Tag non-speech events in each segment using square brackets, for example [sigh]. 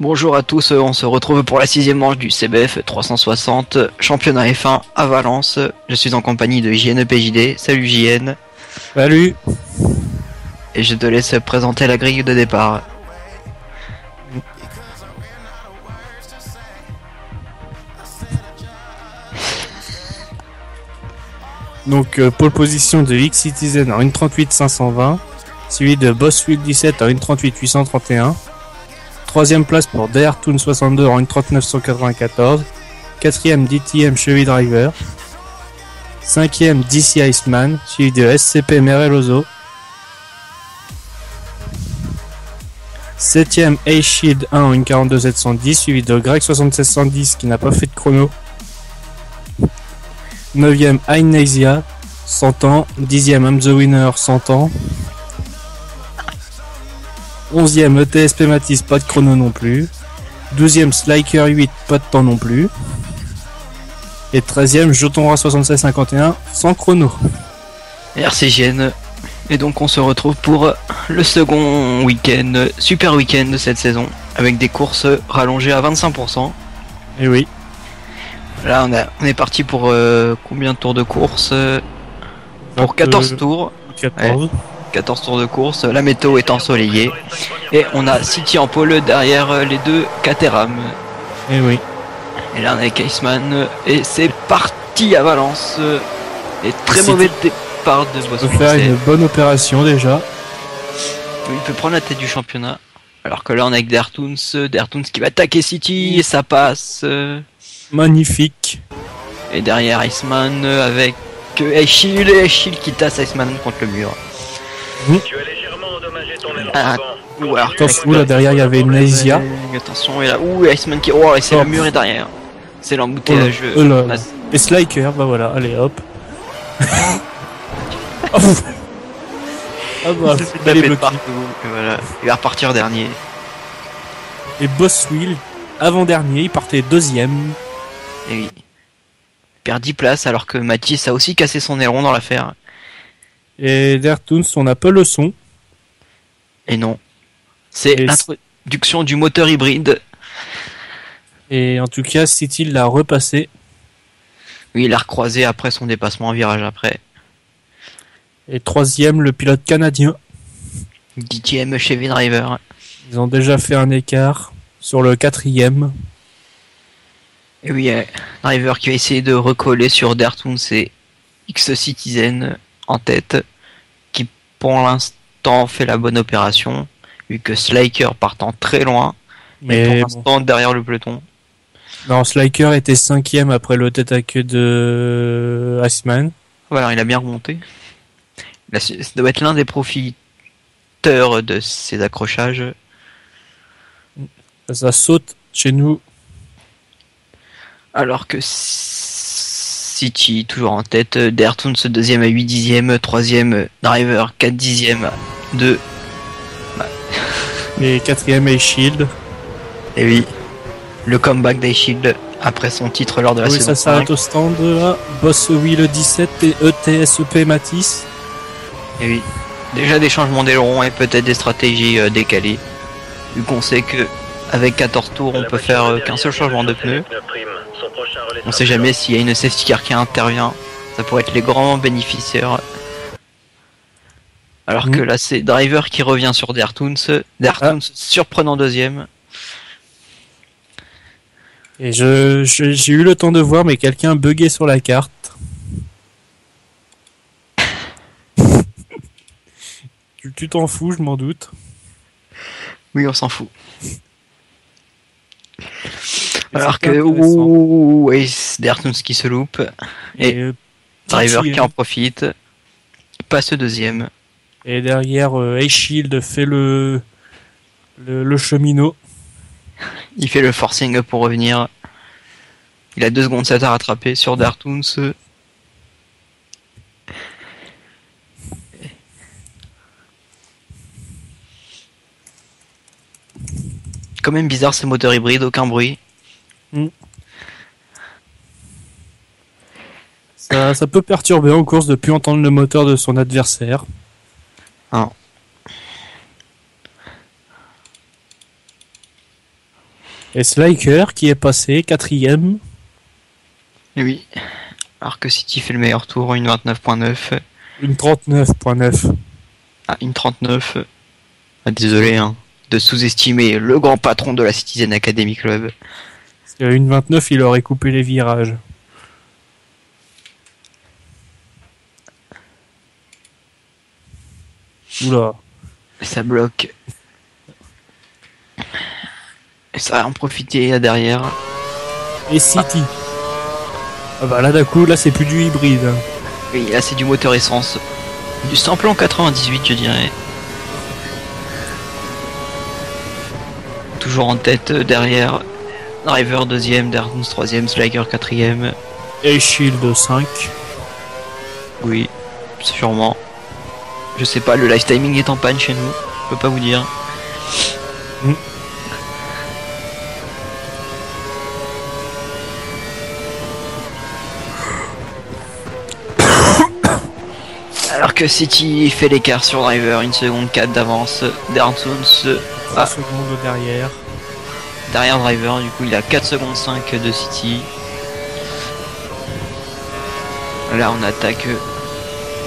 Bonjour à tous, on se retrouve pour la sixième manche du CBF 360, championnat F1 à Valence. Je suis en compagnie de JNEPJD. Salut JN. Salut. Et je te laisse présenter la grille de départ. Donc euh, pole position de X-Citizen en 1.38 520, suivi de Bosswheel 17 en 1.38 831. Troisième place pour DR Toon 62 en 1.39 194. Quatrième DTM Chevy Driver. Cinquième DC Iceman, suivi de SCP Mereloso. Septième A-Shield 1 en 1.42 710, suivi de Greg 7610 qui n'a pas fait de chrono. 9ème Inesia, 100 ans. 10ème I'm the Winner, 100 ans. 11ème ETSP Matisse, pas de chrono non plus. 12ème Sliker 8, pas de temps non plus. Et 13ème Jetonra 7651, sans chrono. Merci JN. Et donc on se retrouve pour le second week-end, super week-end de cette saison, avec des courses rallongées à 25%. Et oui. Là, on, a, on est parti pour euh, combien de tours de course? Euh, Pour 14 tours. 14. 14 tours de course. La météo est ensoleillée. Et on a City en pôle derrière les deux Caterham. Et oui. Et là, on a Caseman. Et c'est parti à Valence. Et très City. mauvais départ de On Boston. peut faire une bonne opération déjà. Il peut prendre la tête du championnat. Alors que là, on a avec Dertoons. Dertoons qui va attaquer City. Et ça passe. Magnifique. Et derrière Iceman avec Shield et Shield qui tasse Iceman contre le mur. Tu as légèrement endommagé ton aileron Ah, avant. Attention, là derrière il y avait une Asia. Attention, et là, ouh, Iceman qui. Oh, et c'est Oh. le mur est derrière. C'est l'embouteillage. Oh là là. Là, Et Sliker, bah voilà, allez hop. Oh. [laughs] Ah bah, il s'est fait il est taper de bloqué. partout. Et voilà. Il va repartir dernier. Et Bosswheel, avant-dernier, il partait deuxième. Et oui. Il perd 10 places alors que Mathis a aussi cassé son aileron dans l'affaire. Et Dertoons, on n'a pas le son. Et non. C'est l'introduction du moteur hybride. Et en tout cas, City l'a repassé. Oui, il a recroisé après son dépassement en virage après. Et troisième, le pilote canadien. DTM Chevy Driver. Ils ont déjà fait un écart sur le quatrième. Et oui, Driver qui va essayer de recoller sur Dertoons et X Citizen en tête, qui pour l'instant fait la bonne opération, vu que Sliker partant très loin, mais pour bon. l'instant derrière le peloton. non, Sliker était cinquième après le tête à queue de Iceman. Voilà, il a bien remonté. Là, ça doit être l'un des profiteurs de ces accrochages. Ça saute chez nous. Alors que City toujours en tête, Dertoons deuxième à 8 dixièmes, troisième Driver 4 dixièmes, 2 Et quatrième est Shield. Et oui, le comeback d'Aishield après son titre lors de la Oui, saison ça s'arrête 5. au stand là. Boss Wheel 17 et E ETSP Matisse. Et oui, déjà des changements d'aileron et peut-être des stratégies euh, décalées. Vu qu'on sait que avec 14 tours, on peut faire qu'un seul changement de pneu. On sait jamais s'il y a une safety car qui intervient. Ça pourrait être les grands bénéficiaires. Alors que Mhm. là, c'est Driver qui revient sur Dertoons. Dertoons surprenant deuxième. Et je, j'ai eu le temps de voir, mais quelqu'un bugué sur la carte. [laughs] tu t'en fous, je m'en doute. Oui, on s'en fout. Alors que ouh, qui se loupe. Et euh, Driver qui en profite. Passe deuxième. Et derrière, euh, A-Shield fait le, le, le cheminot. Il fait le forcing pour revenir. Il a deux secondes 7 à rattraper sur Dartoons. Quand même bizarre ce moteur hybride, aucun bruit. Ça, ça peut perturber en course de plus entendre le moteur de son adversaire. Et Sliker qui est passé quatrième. Oui. Alors que City fait le meilleur tour, une 29.9. Une 39.9. Ah, une 39. Ah, désolé hein, de sous-estimer le grand patron de la Citizen Academy Club. Qu'à une 29, il aurait coupé les virages. Oula. Ça bloque. Et ça va en profiter là derrière. Et City. Ah bah là d'un coup, là c'est plus du hybride. Oui, là c'est du moteur essence. Du sample en 98 je dirais. Toujours en tête euh, derrière. Driver deuxième, Slager quatrième. Et Shield 5. Oui, sûrement. Je sais pas, le live timing est en panne chez nous. Je peux pas vous dire. Mm. Que City fait l'écart sur Driver, une seconde 4 d'avance. Dartons 3 Ah. secondes derrière. derrière Driver, du coup il a 4 secondes 5 de City. Là on attaque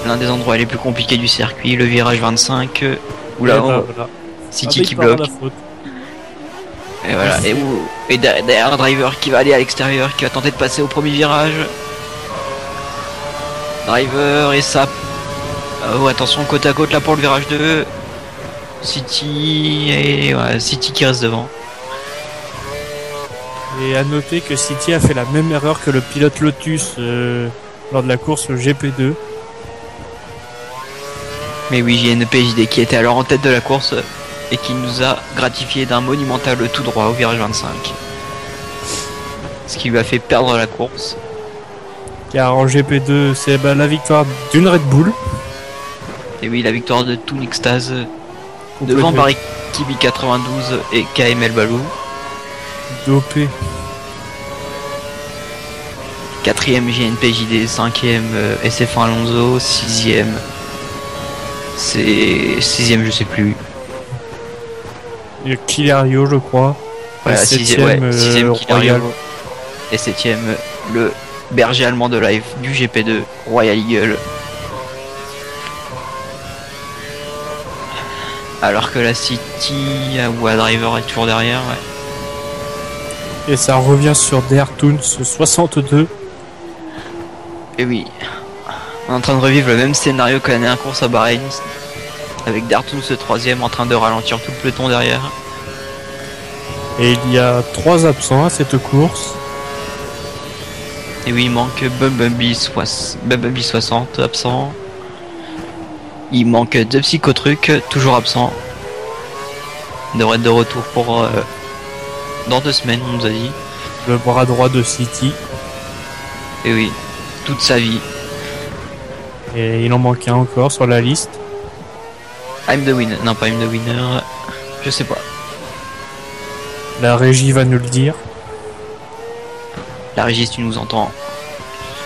l'un des endroits les plus compliqués du circuit, le virage 25. euh, Où là, bah, voilà. City qui bloque. Et voilà, et, où, et derrière, derrière, Driver qui va aller à l'extérieur, qui va tenter de passer au premier virage. Driver et ça. Oh, attention, côte à côte là pour le virage 2. City et ouais, City qui reste devant. Et à noter que City a fait la même erreur que le pilote Lotus euh, lors de la course GP2. Mais oui, JNPJD qui était alors en tête de la course et qui nous a gratifié d'un monumental tout droit au virage 25. Ce qui lui a fait perdre la course. Car en GP2, c'est bah, la victoire d'une Red Bull. Et oui, la victoire de Staz complètement devant Barry Kibi 92 et KML Balou. dopée. Quatrième JNPJD, cinquième euh, SF1 Alonso, sixième. C'est sixième, je sais plus. Et Kilario, je crois. Voilà, Et sixième, ouais, septième, euh, sixième Kilario. Et septième, le berger allemand de live du GP2, Royal Eagle. Alors que la City ou à Driver est toujours derrière. ouais. Et ça revient sur Der Toons 62. Et oui, on est en train de revivre le même scénario que l'année dernière course à Bahreïn. Avec Dartoon ce troisième en train de ralentir tout le peloton derrière. Et il y a trois absents à cette course. Et oui, il manque Bumblebee 60 absent. Il manque deux psychotrucs toujours absent. Il devrait être de retour pour euh, dans deux semaines, on nous a dit. Le bras droit de City. Et oui, toute sa vie. Et il en manque un encore sur la liste. I'm the winner. Non, pas I'm the winner. Je sais pas. La régie va nous le dire. La régie, si tu nous entends.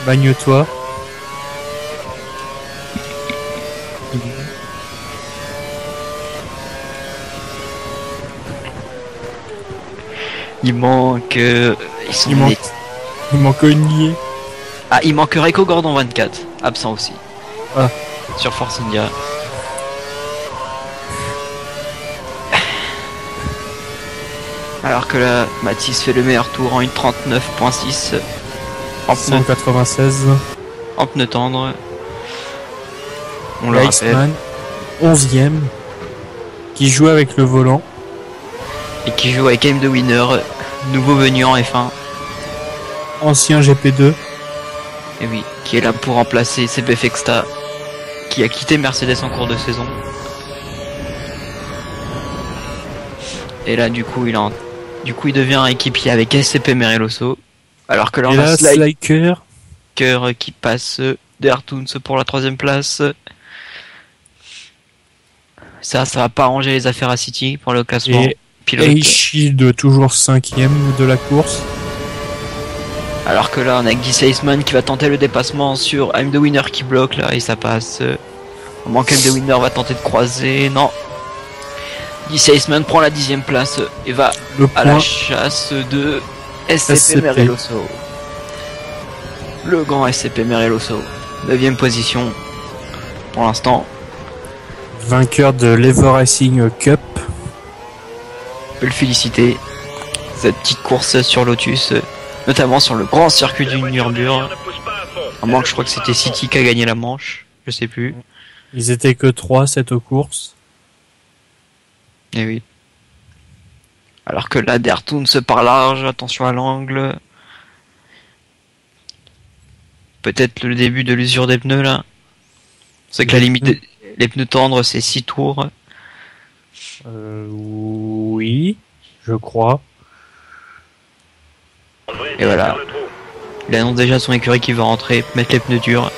Bagne-toi. Il manque. euh, ils sont Il manque-. Il manque une. Ah, il manque Reco Gordon 24, absent aussi. Ah. Sur Force India. Alors que là, Mathis fait le meilleur tour en 1.39.6 en pneu, 196. en pneu tendre. On le rappelle. Iceman. 11ème. Qui joue avec le volant. Et qui joue avec Aim the Winner, nouveau venu en F1. Ancien GP2. Et oui, qui est là pour remplacer CPF Exta, qui a quitté Mercedes en cours de saison. Et là, du coup, il en... du coup, il devient un équipier avec SCP Mereloso. Alors que là, on a Sliker qui passe Dertoons pour la troisième place. Ça, ça va pas arranger les affaires à City pour le classement Et pilote. Shield toujours 5ème de la course. Alors que là, on a Guy Seisman qui va tenter le dépassement sur I'm the Winner qui bloque là et ça passe. Au moins qu'M the Winner va tenter de croiser. Non. DC Iceman prend la dixième place et va Le à la chasse de SCP, SCP. Mereloso. Le grand SCP Mereloso. 9ème position pour l'instant. vainqueur de l'Ever Racing Cup. Peut le féliciter. Cette petite course sur Lotus, euh, notamment sur le grand circuit du Nürburgring. À moins que je crois que c'était City qui a gagné la manche. Je sais plus. Ils étaient que trois cette course. Eh oui. Alors que là, Dertoon se part large, attention à l'angle. Peut-être le début de l'usure des pneus là. C'est que la limite, des- les pneus tendres c'est 6 tours. Euh, oui, je crois. Et voilà. Il annonce déjà son écurie qui va rentrer, mettre les pneus durs.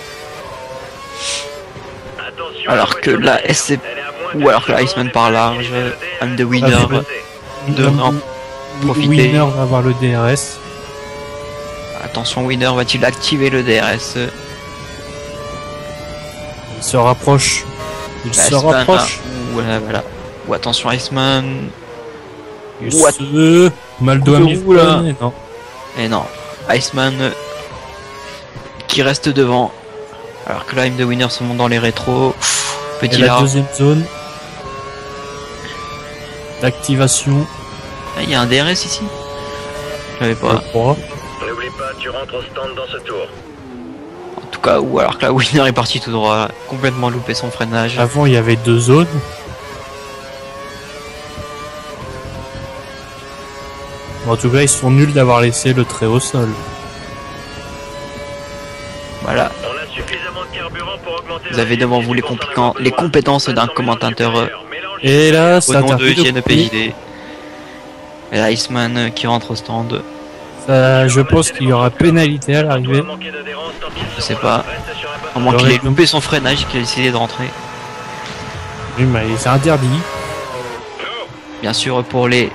Alors que la SCP, ou alors que la Iceman par large, I'm the winner. Ah, devrait en profiter. Winner va avoir le DRS. Attention, winner va-t-il activer le DRS Il se rapproche. Il La se rapproche. ah, voilà, voilà. Ou attention Iceman. Se... Maldo Coup de roue, là. et non. Et non, Iceman euh, qui reste devant. Alors que là, the winner se monte dans les rétros. Pff, Et Petit la deuxième zone d'activation, Ah, Il y a un DRS ici Je savais pas. N'oublie pas, tu rentres au stand dans ce tour. En tout cas, ou alors que la winner est parti tout droit, complètement loupé son freinage. Avant, il y avait deux zones. En tout cas, ils sont nuls d'avoir laissé le trait au sol. Voilà. On a suffisamment de carburant pour augmenter Vous avez devant vous les, compétences d'un commentateur euh, Et là, au ça nom de. JNPJD. Et là, Iceman qui rentre au stand. Ça, je pense qu'il y aura pénalité à l'arrivée. Je sais pas. À moins qu'il ait loupé son freinage, qu'il a essayé de rentrer. Oui, mais c'est interdit. Bien sûr, pour les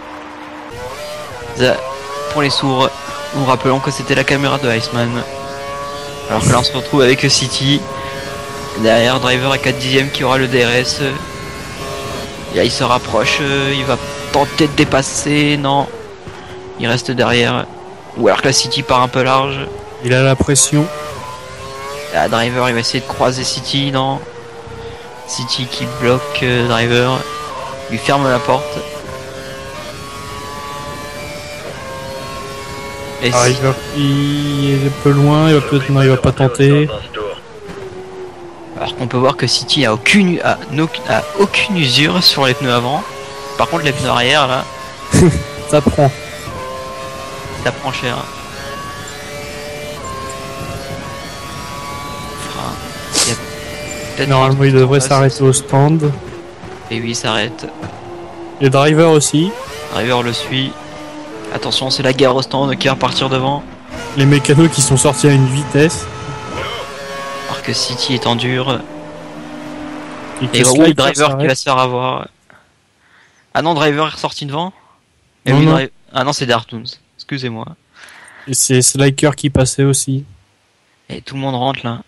pour les sourds, nous rappelons que c'était la caméra de Iceman. Alors que là, on se retrouve avec City. Derrière, Driver à 4 dixièmes qui aura le DRS. Et là, il se rapproche. euh, Il va tenter de dépasser. Non. Il reste derrière. Ou alors que la City part un peu large. Il a la pression. Là, Driver, il va essayer de croiser City. Non. City qui bloque euh, Driver. Lui ferme la porte. Et Ah, il, va, il est un peu loin, il va peut-être non, il va pas tenter. Alors qu'on peut voir que City a aucune, a, no- a aucune usure sur les pneus avant. Par contre, les pneus arrière, là, [laughs] Ça prend. ça prend cher. Normalement, il devrait s'arrêter au stand. Et oui, il s'arrête. Les drivers aussi. Driver le suit. Attention, c'est la guerre au stand qui va repartir devant. Les mécanos qui sont sortis à une vitesse. Alors que City est en dur. Et Et Sliker Driver qui va se faire avoir. Ah non, Driver est ressorti devant Et Non, oui, non. Dri- Ah non, c'est Dartoons. Excusez-moi. Et c'est Sliker qui passait aussi. Et tout le monde rentre là.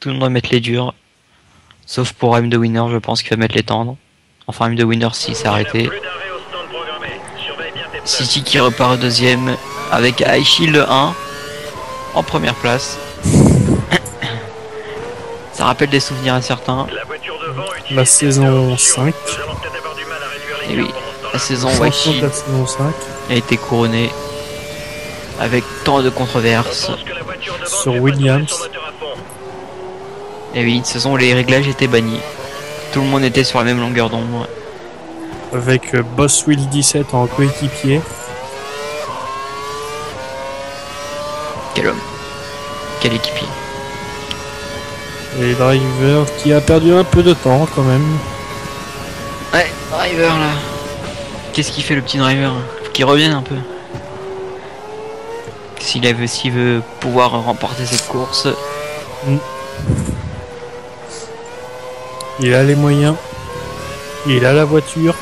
Tout le monde va mettre les durs. Sauf pour I'm the Winner, je pense qu'il va mettre les tendres. Enfin, I'm the Winner s'il s'est arrêté. Plus d'arrêt au stand programmé. Surveille bien tes places. City qui repart deuxième avec Aichi le 1 en première place. Ça rappelle des souvenirs à certains. La saison pneus 5. Nous allons peut-être avoir du mal à réduire les Eh oui. La saison 5. a été couronnée avec tant de controverses. Sur Williams. Et oui, une saison où les réglages étaient bannis. Tout le monde était sur la même longueur d'ombre. Avec euh, Boss Will 17 en coéquipier. Quel homme. Quel équipier. Et Driver qui a perdu un peu de temps quand même. Ouais, driver là. Qu'est-ce qu'il fait le petit driver? Faut qu'il revienne un peu. S'il veut, s'il veut pouvoir remporter cette course, Il a les moyens. Il a la voiture.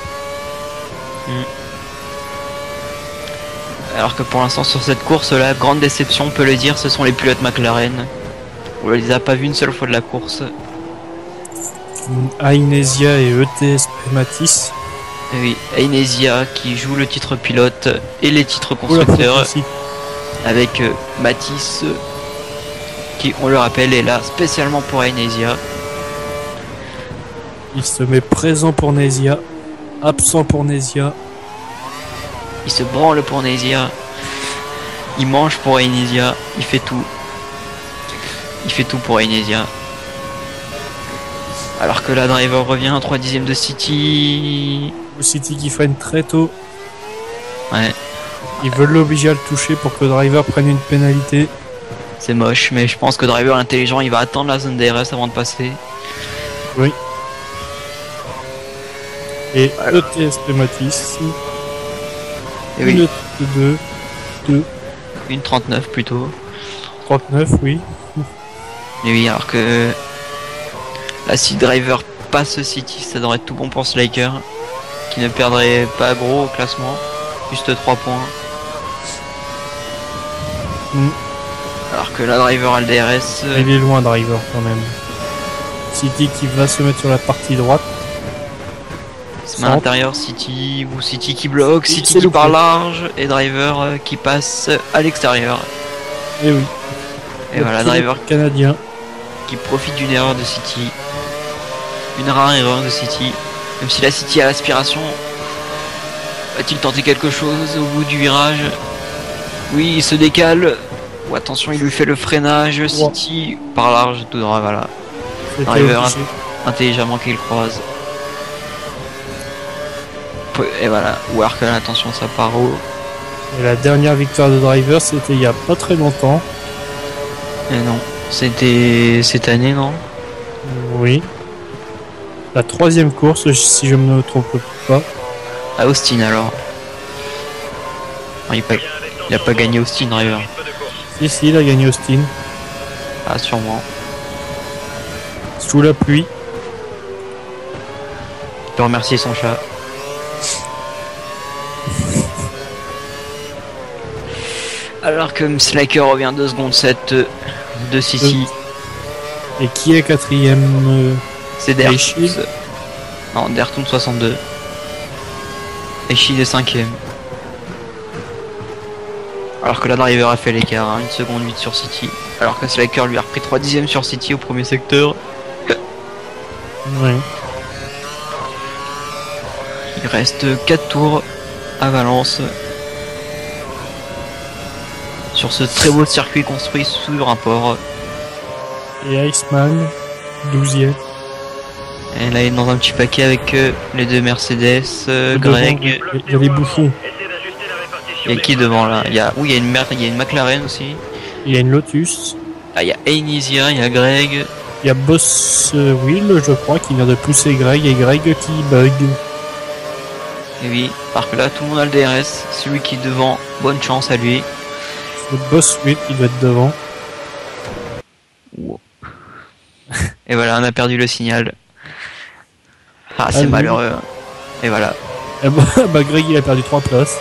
Alors que pour l'instant sur cette course là, grande déception on peut le dire, ce sont les pilotes McLaren. On les a pas vus une seule fois de la course. Ainesia et ETS Primatis. Eh Oui, Inesia qui joue le titre pilote et les titres la constructeurs avec euh, Matisse qui, on le rappelle, est là spécialement pour Inesia. Il se met présent pour Nesia, absent pour Nesia. Il se branle pour Inesia. Il mange pour Inesia. Il fait tout. Il fait tout pour Inesia. Alors que la driver revient à 3 dixièmes de City. Le City qui freine très tôt. Ouais, Ils veulent l'obliger à le toucher pour que le driver prenne une pénalité. c'est moche, mais je pense que driver intelligent, il va attendre la zone DRS avant de passer. Et ETS de Matisse. Et oui, Une de 2, une 39 plutôt. 39, oui. Mais oui, alors que là, si driver passe City, ça devrait être tout bon pour Slaker, qui ne perdrait pas gros au classement, juste 3 points. Mm. Alors que la driver a le DRS, Il est loin, driver, quand même. City qui va se mettre sur la partie droite. À l'intérieur City, ou City qui bloque, City qui part large, et driver euh, qui passe à l'extérieur. Et oui. Et Le voilà, driver canadien. qui profite d'une erreur de City. Une rare erreur de City. Même si la City a l'aspiration, va-t-il tenter quelque chose au bout du virage? Oui, il se décale. Attention, il lui fait le freinage. City par large, tout droit, voilà. Driver. Intelligemment qu'il croise. Et voilà, Worken, attention, ça part haut. Et la dernière victoire de driver, c'était il y a pas très longtemps. Et non, c'était cette année, non? Oui. La troisième course, si je me trompe pas. À Austin alors. Non, il a pas, gagné Austin, Driver. Si, si, il a gagné Austin. Ah, sûrement. Sous la pluie. Peut remercier son chat. Alors que Slacker revient 2 secondes 7 euh, de Sissi, Et qui est quatrième euh, c'est et Dertoon. Shield Non, Dertoon 62. Et Shield est 5 Alors que la driver a fait l'écart, hein, 1 seconde 8 sur City. Alors que Slacker lui a repris 3 dixièmes sur City au premier secteur. Ouais. Il reste 4 tours à Valence. Sur ce très beau circuit construit sur un port. Et Iceman, 12ème. Et là, il est dans un petit paquet avec euh, les deux Mercedes, euh, Greg. Il y a- Il y des qui points. devant là? Il y a, oui, il y a une Mer- il y a une McLaren aussi. Il y a une Lotus. Ah, il y a Einisia, il y a Greg. Il y a Boss euh, Will, je crois, qui vient de pousser Greg. Et Greg qui bug. Et oui, parce que là, tout le monde a le DRS. Celui qui est devant, bonne chance à lui. C'est Boss Will qui doit être devant. [laughs] Et voilà, on a perdu le signal. Ah, c'est malheureux. Et voilà. Et bah, [laughs] bah, Greg, il a perdu 3 places.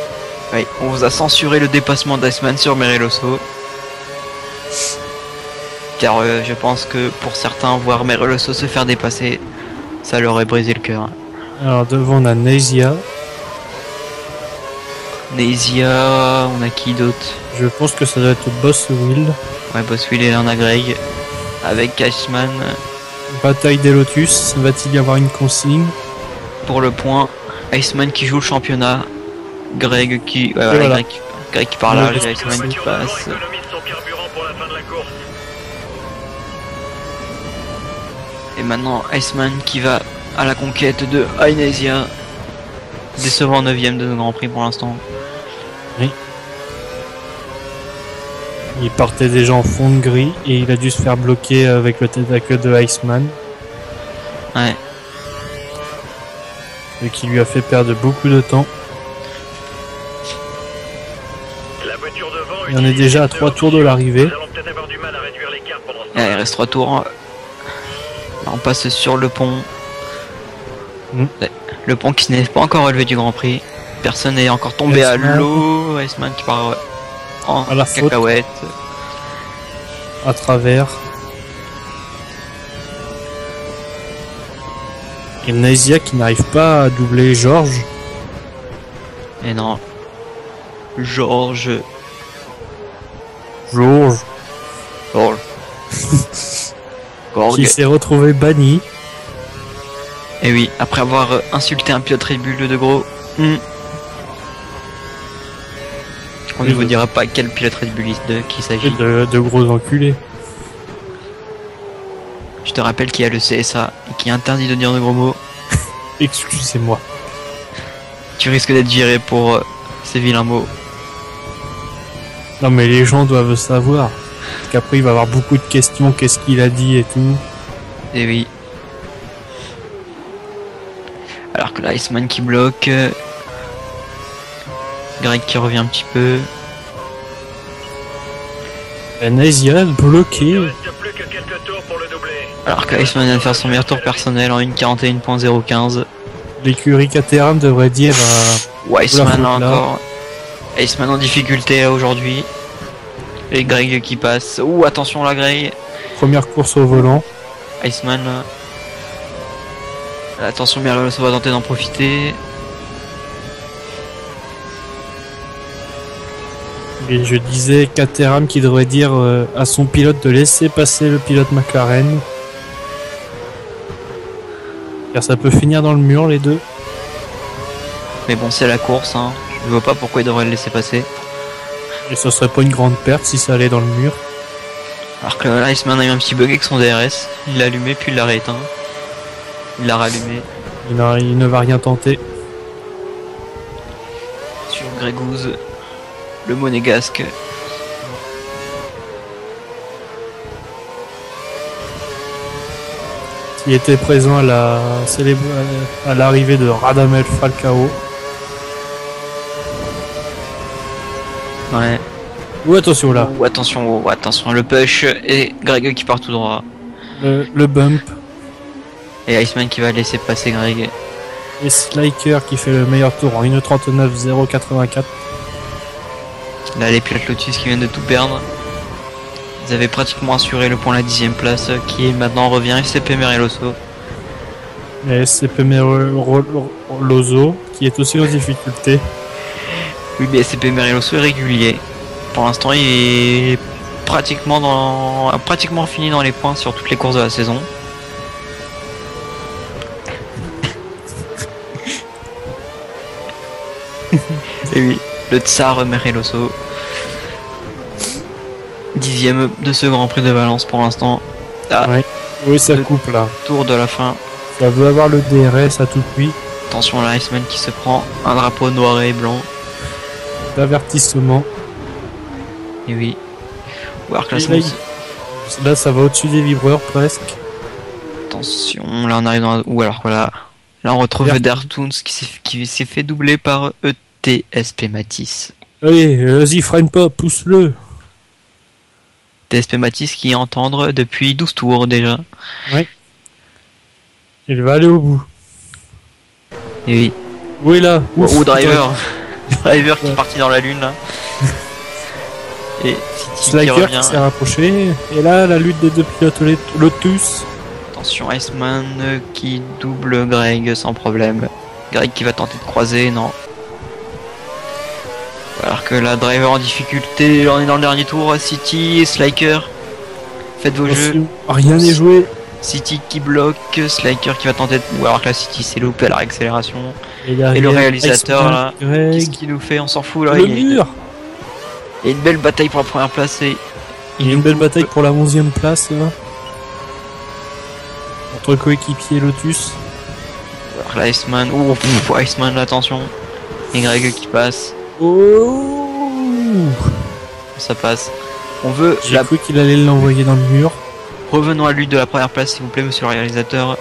Oui, on vous a censuré le dépassement d'Iceman sur Mereloso. Car euh, je pense que pour certains, voir Mereloso se faire dépasser, ça leur aurait brisé le cœur. Alors devant on a Nesia. Neisia, on a qui d'autre? Je pense que ça doit être Boss Will. Ouais, Bosswill et on a Greg. Avec Cashman Bataille des Lotus. Va-t-il y avoir une consigne? Pour le point. Iceman qui joue le championnat. Greg qui. ouais, voilà. Greg, qui- Greg qui part là, Iceman qui passe. Et maintenant Iceman qui va à la conquête de Inesia. Décevant 9ème de Grand Prix pour l'instant. Il partait déjà en fond de gris et il a dû se faire bloquer avec le tête à queue de Iceman. Ouais. Et qui lui a fait perdre beaucoup de temps. La voiture devant Et on est déjà à les 3 deux tours de l'arrivée. Il reste 3 tours. Là, on passe sur le pont. Mm. Le pont qui n'est pas encore relevé du Grand Prix. Personne n'est encore tombé à Iceman. l'eau. Iceman qui part en À la faute. cacahuète. à travers. Et Nesia qui n'arrive pas à doubler George. Et non. Georges. Georges, Georges. Gorg. [laughs] qui s'est retrouvé banni. Et oui, après avoir insulté un pilote Red Bull de gros. hmm. On ne vous dira pas quel pilote Red Bulliste de qui Et s'agit. de, de gros enculés. Je te rappelle qu'il y a le CSA et qui interdit de dire de gros mots. [laughs] Excusez-moi. Tu risques d'être viré pour euh, ces vilains mots. Non mais les gens doivent savoir. Parce qu'après il va y avoir beaucoup de questions, qu'est-ce qu'il a dit et tout. Et oui. Alors que là, Iceman qui bloque. Euh, Greg qui revient un petit peu. Nasia Il bloqué. Alors que Iceman vient de faire son meilleur tour personnel en 1.41.015. L'écurie Caterham devrait dire euh, Ou Iceman faute, là là. encore. Iceman en difficulté euh, aujourd'hui. Et Greg qui passe. Ouh, attention là, Greg. première course au volant. Iceman. là. Attention, Merlot va tenter d'en profiter. Et je disais Caterham qui devrait dire euh, à son pilote de laisser passer le pilote McLaren. Car ça peut finir dans le mur les deux. Mais bon, c'est la course. Hein. Je vois pas pourquoi il devrait le laisser passer. Et ce serait pas une grande perte si ça allait dans le mur. Alors que là, Iceman a eu un petit bug avec son DRS. Il l'a allumé, puis il l'a rééteint. Il l'a rallumé Il, il ne va rien tenter. sur Gregouze, le monégasque. Qui était présent à la à l'arrivée de Radamel Falcao. Ouais. Ou attention là, Ouh, attention, oh, attention, le push et Greg qui part tout droit. le, le bump. Et Iceman qui va laisser passer Greg. Et Sliker qui fait le meilleur tour en 1.39.084. Là, les pilotes Lotus qui viennent de tout perdre. Ils avaient pratiquement assuré le point à la dixième place, qui maintenant revient FCP Mereloso. Et SCP Lozo qui est aussi en difficulté. Oui, mais FCP Mereloso est régulier. Pour l'instant, il est pratiquement dans, pratiquement fini dans les points sur toutes les courses de la saison. [laughs] Et oui, le Tsar Mereloso. Dixième de ce Grand Prix de Valence pour l'instant. Ah, Ouais. Oui, ça Le- coupe là. tour de la fin. Ça veut avoir le DRS à tout prix. Attention à Iceman qui se prend un drapeau noir et blanc. D'avertissement. Et oui. World Class Et là, Mode. Là, ça va au-dessus des vibreurs presque. Attention, là on arrive dans. Ou alors voilà. Là on retrouve Dertoons qui s'est qui s'est fait doubler par ETSP Matisse. Allez, vas-y, freine pas, pousse-le. TSP Matisse qui est entendre depuis 12 tours déjà. Il va aller au bout. Et oui. Où est là? Ou Ouf, Driver? [laughs] Driver qui est parti dans la lune là. [laughs] Et City qui qui s'est rapproché. Et là, la lutte des deux pilotes Lot- Lotus. Attention Iceman qui double Greg sans problème. Greg qui va tenter de croiser, non. Alors que la driver en difficulté, on est dans le dernier tour, City, Sliker. Faites vos jeux. Rien n'est joué. City qui bloque, Sliker qui va tenter de... Ou alors que la City s'est loupé à la réaccélération. Et, Et le réalisateur, là. Qu'est-ce qu'il nous fait? On s'en fout là. Le il, mur. y a une belle bataille pour la première place et... Il y a une belle bataille pour la 11 e place là. Entre coéquipier Lotus. Alors là, Iceman, pff, Iceman, attention. Et Greg qui passe, Oh ça passe. On veut J'ai la cru qu'il allait l'envoyer dans le mur. Revenons à lui de la première place, s'il vous plaît, monsieur le réalisateur.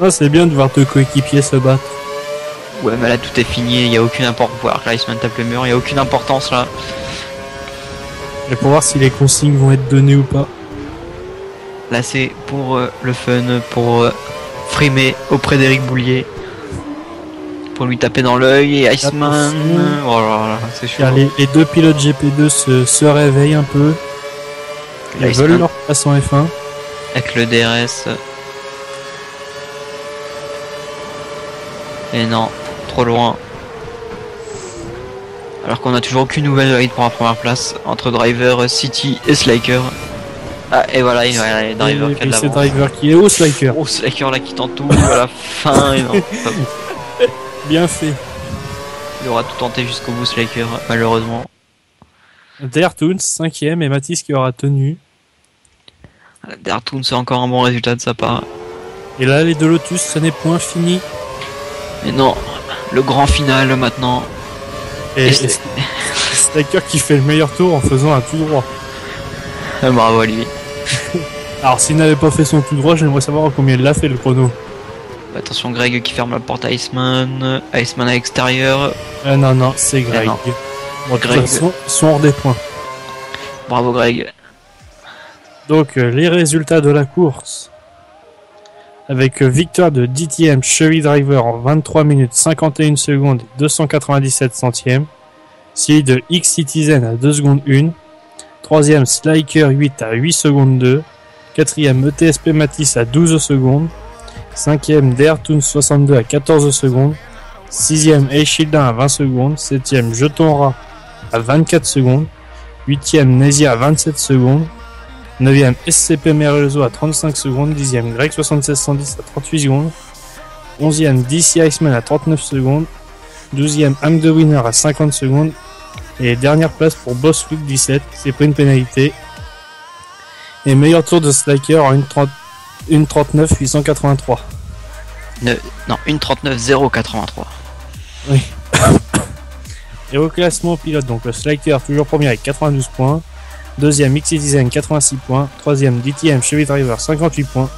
Ah, c'est bien de voir deux coéquipiers se battre. Ouais, mais là, tout est fini, il n'y a aucune importance. Voir Iceman tape le mur, il n'y a aucune importance là. Et pour voir si les consignes vont être données ou pas. Là, c'est pour euh, le fun, pour euh, frimer auprès d'Eric Boulier. Pour lui taper dans l'œil et Iceman. Oh c'est chaud. Les, les deux pilotes GP2 se, se réveillent un peu. Ils veulent leur place en F1. Avec le DRS. Et non, trop loin. Alors qu'on a toujours aucune nouvelle ride pour la première place entre Driver, City et Slaker. Ah, et voilà, il y a Driver qui l'avance. Driver qui est au Slaker. Oh, Slaker là qui tente tout à la [laughs] fin. et non, Bien fait. il aura tout tenté jusqu'au bout, Slaker, malheureusement. Dertoons, cinquième, et Mathis qui aura tenu. Dartoon, c'est encore un bon résultat de sa part. Et là, les deux Lotus, ce n'est point fini. Mais non, le grand final maintenant. Et, Et [laughs] Slaker qui fait le meilleur tour en faisant un tout droit. Ah, Bravo à lui. [laughs] Alors, s'il n'avait pas fait son tout droit, j'aimerais savoir combien il l'a fait le chrono. Attention, Greg qui ferme la porte à Iceman. Iceman à l'extérieur. Ah non, non, c'est Greg. non. Bon, de toute Greg. façon, ils sont hors des points. Bravo, Greg. Donc, euh, les résultats de la course. Avec euh, victoire de DTM Chevy Driver en 23 minutes 51 secondes et 297 centièmes. Suivi de X-Citizen à 2 secondes 1. Troisième Sliker 8 à 8 secondes 2. Quatrième ETSP Matisse à 12 secondes. Cinquième Dertoon 62 à 14 secondes. Sixième Eishilda à 20 secondes. Septième Jeton Rat à 24 secondes. Huitième Nesia à 27 secondes. 9ème SCP Merelzo à 35 secondes, 10ème Greg 7610 à 38 secondes, 11ème DC Iceman à 39 secondes, 12ème Am Winner à 50 secondes, et dernière place pour Boss Week 17, c'est pris une pénalité. Et meilleur tour de Slacker en 1.39 883. Non, 1.39 083. Et au classement pilote, donc le Slacker toujours premier avec 92 points. Deuxième X-Citizen 86 points. Troisième DTM Chevy Driver 58 points.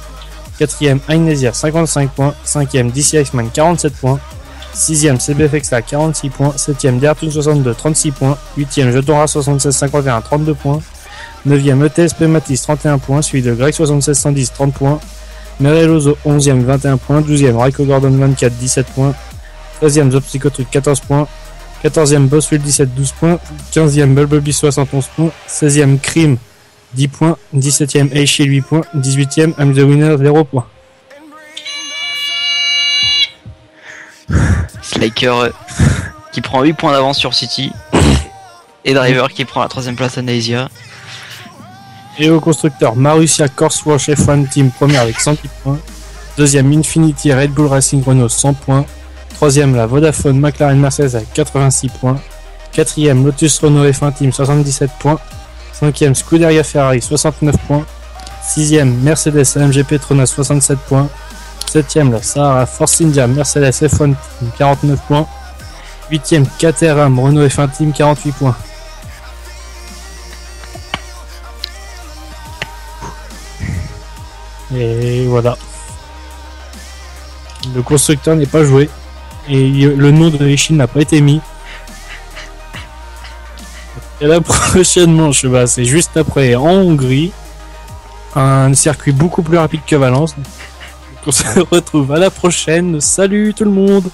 Quatrième Inesia 55 points. Cinquième DC Iceman 47 points. Sixième CBFX 46 points. Septième Dertoon 62 36 points. Huitième Jetonra 76 51 32 points. Neuvième ETSP Matisse 31 points. Suivi de Greg 76 110 30 points. Merelozo 11ème 21 points. 12ème Raiko Gordon 24 17 points. 13ème Zopsicotruc 14 points. 14e Bossfield 17 12 points, 15e Bulblebee 71 points, 16e Crime 10 points, 17e Aishi 8 points, 18e I'm the Winner 0 points. Slaker euh, qui prend 8 points d'avance sur City. Et Driver qui prend la troisième place à. Et au constructeur, Marussia Corswash F1 Team premier avec 110 points, deuxième Infinity Red Bull Racing Renault 100 points, troisième la Vodafone McLaren Mercedes avec 86 points, quatrième Lotus Renault F1 Team 77 points, cinquième Scuderia Ferrari 69 points, sixième Mercedes AMG Petronas 67 points, septième la Sahara Force India Mercedes F1 Team 49 points, huitième Caterham Renault F1 Team 48 points. Et voilà. Le constructeur n'est pas joué. Et le nom de Ishin n'a pas été mis. Et la [laughs] prochaine manche, c'est juste après en Hongrie. Un circuit beaucoup plus rapide que Valence. On se [laughs] retrouve à la prochaine. Salut tout le monde